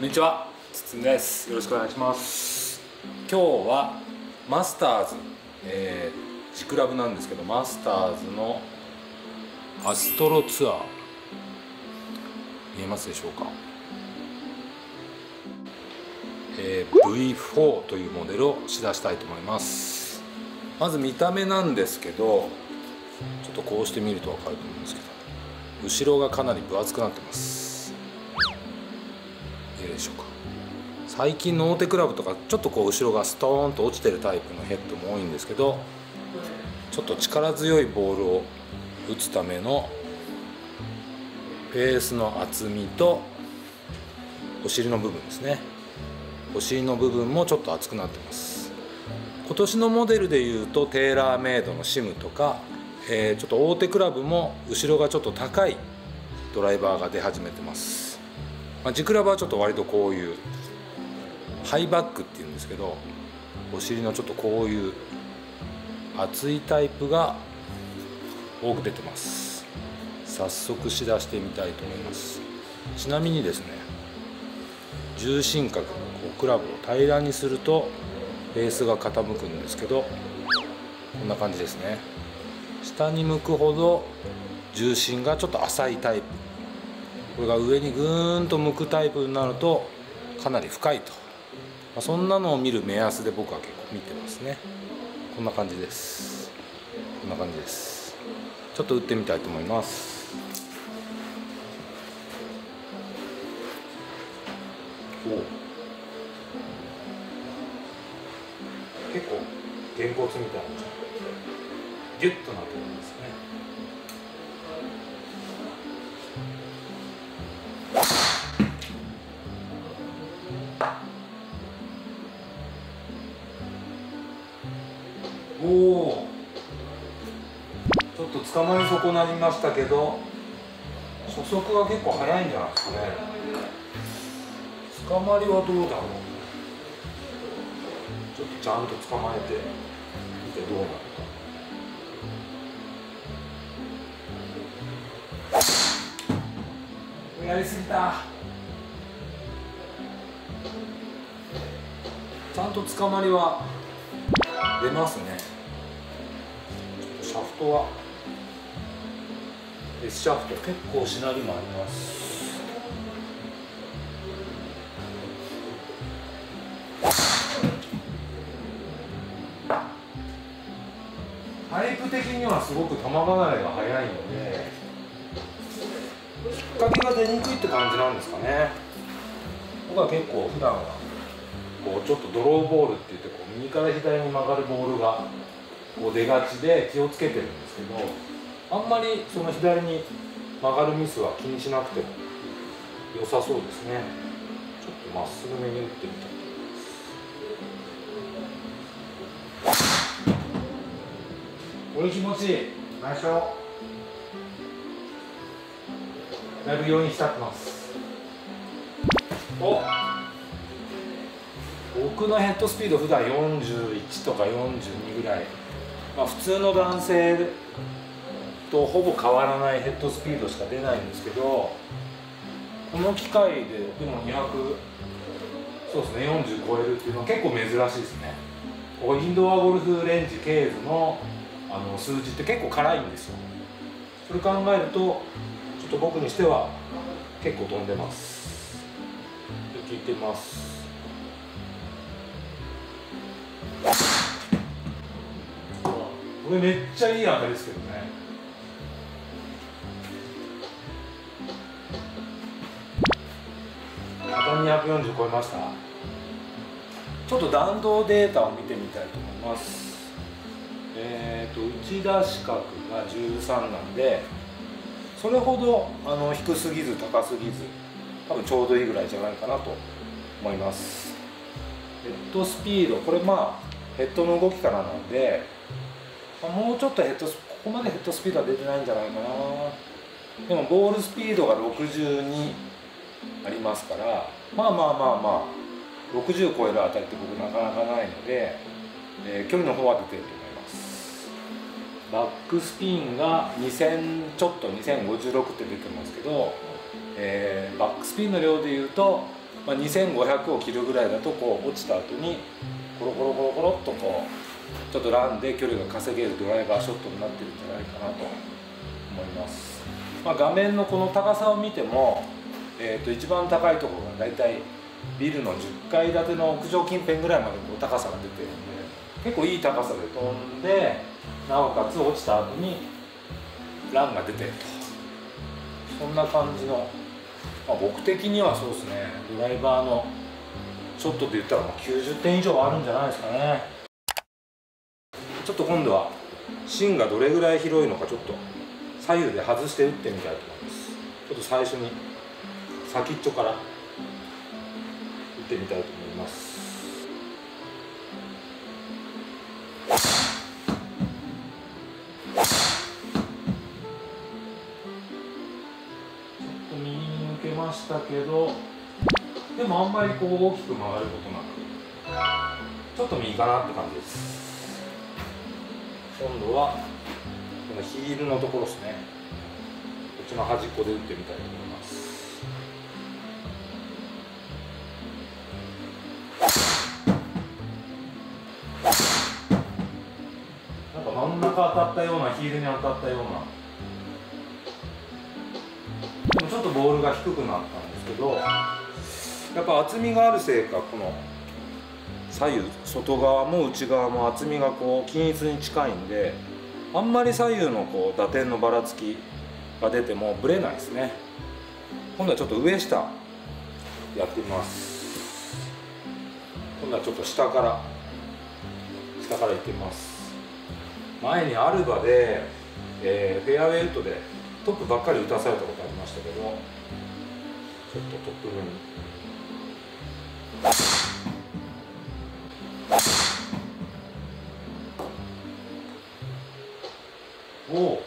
こんにちは、つつんです。よろしくお願いします。今日はマスターズ、えー、ジクラブなんですけど、マスターズのアストロツアー見えますでしょうか？えー、V4 というモデルをし出したいと思います。まず見た目なんですけど、ちょっとこうして見るとわかると思うんですけど、後ろがかなり分厚くなってます。しょうか。最近の大手クラブとかちょっとこう後ろがストーンと落ちてるタイプのヘッドも多いんですけどちょっと力強いボールを打つためのペースの厚みとお尻の部分ですね。お尻の部分もちょっと厚くなってます。今年のモデルでいうとテーラーメイドのシムとか、えーちょっと大手クラブも後ろがちょっと高いドライバーが出始めてます。まあ、ジクラブはちょっと割とこういうハイバックっていうんですけどお尻のちょっとこういう厚いタイプが多く出てます。早速しだしてみたいと思います。ちなみにですね重心角こうクラブを平らにするとベースが傾くんですけどこんな感じですね。下に向くほど重心がちょっと浅いタイプ。これが上にぐーんと向くタイプになるとかなり深いと、まあ、そんなのを見る目安で僕は結構見てますね。こんな感じです。こんな感じです。ちょっと打ってみたいと思います。お。結構げんこつみたいな。ギュッとなってるんですね。捕まり損なりましたけど初速が結構速いんじゃないですかね。捕まりはどうだろう。ちょっとちゃんと捕まえて見てどうなるかやりすぎた。ちゃんと捕まりは出ますね。シャフトは S シャフト結構しなりもあります。タイプ的にはすごく球離れが速いので引っ掛けが出にくいって感じなんですかね。僕は結構普段はこうちょっとドローボールって言ってこう右から左に曲がるボールがこう出がちで気をつけてるんですけどあんまりその左に曲がるミスは気にしなくても良さそうですね。ちょっとまっすぐめに打ってみたいと思います。これ気持ちいい内緒。だいぶ容易に浸ってます。お僕のヘッドスピード普段41とか42ぐらい、まあ、普通の男性とほぼ変わらないヘッドスピードしか出ないんですけどこの機械ででも200そうですね40超えるっていうのは結構珍しいですね。インドアゴルフレンジケーズのあの数字って結構辛いんですよ。それ考えるとちょっと僕にしては結構飛んでます。で聞いてます。これめっちゃいい当たりですけどね。また240超えました。ちょっと弾道データを見てみたいと思います。えっ、ー、と打ち出し角が13なんでそれほどあの低すぎず高すぎず多分ちょうどいいぐらいじゃないかなと思います。ヘッドスピードこれまあヘッドの動きからなんで、まあもうちょっとヘッドここまでヘッドスピードは出てないんじゃないかな。でもボールスピードが62ありますからまあまあまあまあ60超えるあたりって僕なかなかないので、えー距離の方は出てると思います。バックスピンが2000ちょっと2056って出てますけど、えーバックスピンの量でいうと、まあ、2500を切るぐらいだとこう落ちた後にコロコロコロコロっとこうちょっとランで距離が稼げるドライバーショットになってるんじゃないかなと思います、まあ、画面のこの高さを見ても、えー、と一番高いところが大体ビルの10階建ての屋上近辺ぐらいまでこう高さが出てるんで結構いい高さで飛んでなおかつ落ちた後にランが出てるとそんな感じの、まあ、僕的にはそうですね。ドライバーのショットで言ったらもう90点以上あるんじゃないですかね。ちょっと今度は芯がどれぐらい広いのかちょっと左右で外して打ってみたいと思います。ちょっと最初に先っちょから打ってみたいと思います。ちょっと右に抜けましたけどでもあんまりこう大きく曲がることなくちょっと右かなって感じです。今度はこのヒールのところですね。こっちの端っこで打ってみたいと思います。真ん中当たったようなヒールに当たったような。ちょっとボールが低くなったんですけどやっぱ厚みがあるせいかこの左右外側も内側も厚みがこう均一に近いんであんまり左右のこう打点のばらつきが出てもぶれないですね。今度はちょっと上下やってみます。今度はちょっと下から下からいってみます。前にアルバで、えー、フェアウェイウッドでトップばっかり打たされたことありましたけどちょっとトップ目にお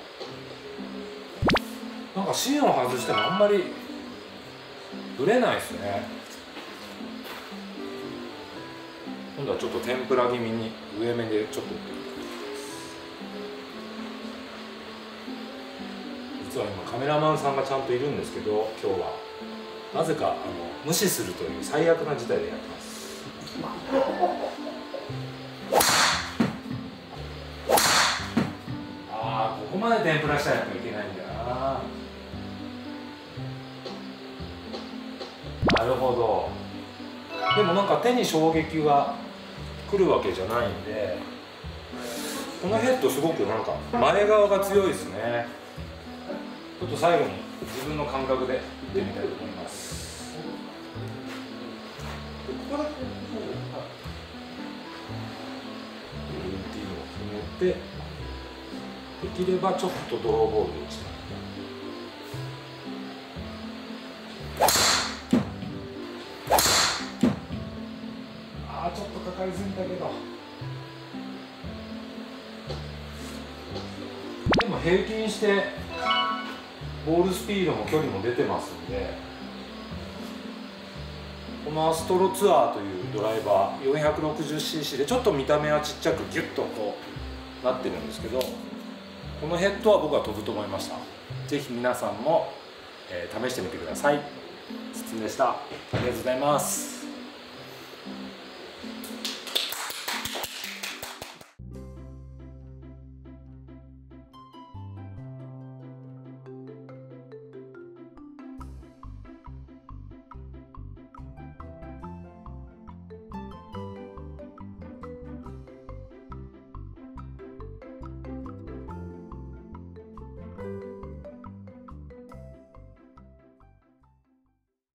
なんか芯を外してもあんまりぶれないですね。今度はちょっと天ぷら気味に上目でちょっと打ってみ実は今カメラマンさんがちゃんといるんですけど今日は。なぜかあの無視するという最悪な事態でやってます。こまで天ぷらしたらやっぱいけないんだよな。なるほど。でもなんか手に衝撃が来るわけじゃないんでこのヘッドすごくなんか前側が強いですねちょっと最後に自分の感覚で打ってみたいと思います。ここからルーティンを決めてできればちょっとドローボールで打ちたいあちょっとかかりすぎたけどでも平均してボールスピードも距離も出てますんでこのアストロツアーというドライバー 460cc でちょっと見た目はちっちゃくギュッとこうなってるんですけどこのヘッドは僕は飛ぶと思いました。是非皆さんも、えー、試してみてください。つつでした。ありがとうございます。